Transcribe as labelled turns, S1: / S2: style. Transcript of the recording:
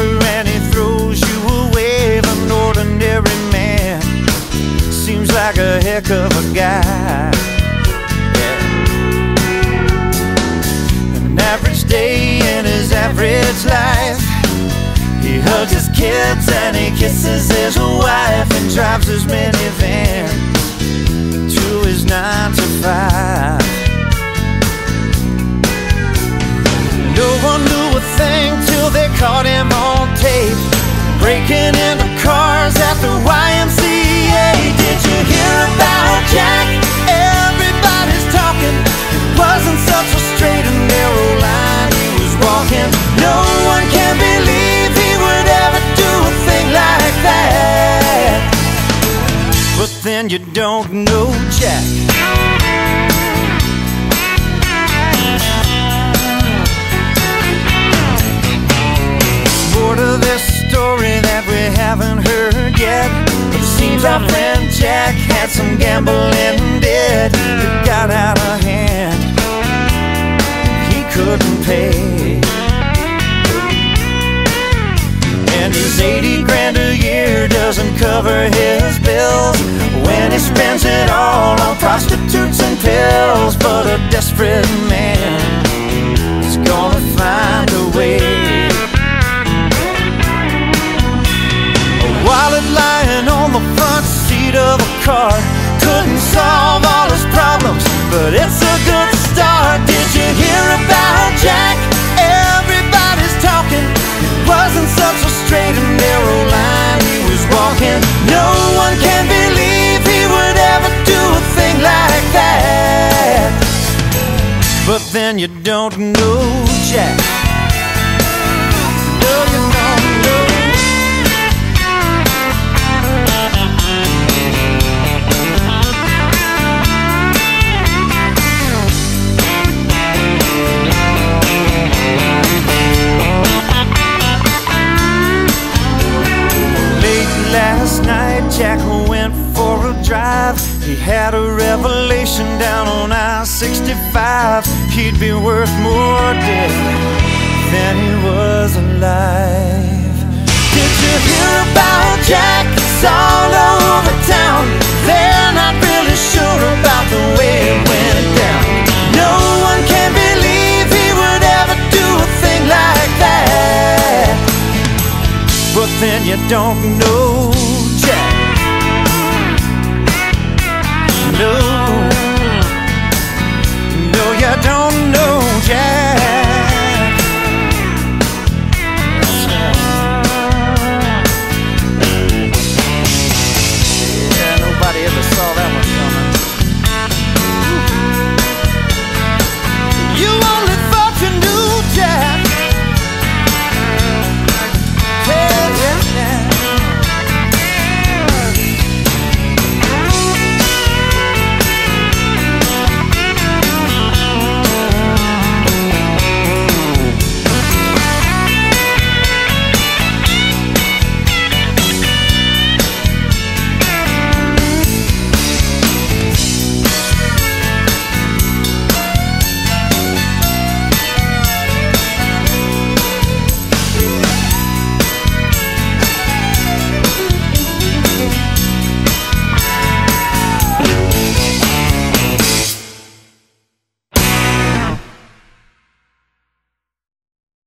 S1: paper and he throws you away an ordinary man. Seems like a heck of a guy. An average day in his average life. He hugs his kids and he kisses his wife and drives his minivan to his nine to five. Into cars at the YMCA Did you hear about Jack? Everybody's talking. It wasn't such a straight and narrow line. He was walking. No one can believe he would ever do a thing like that. But then you don't know Jack seems our friend Jack had some gambling debt that got out of hand. He couldn't pay. And his 80 grand a year doesn't cover his bills when he spends it all on prostitutes and pills. But a desperate man car. Couldn't solve all his problems, but it's a good start. Did you hear about Jack? Everybody's talking. It wasn't such a straight and narrow line he was walking. No one can believe he would ever do a thing like that. But then you don't know Jack He had a revelation down on I 65. He'd be worth more dead than he was alive. Did you hear about Jack? It's all over town. They're not really sure about the way it went down. No one can believe he would ever do a thing like that. But then you don't know knew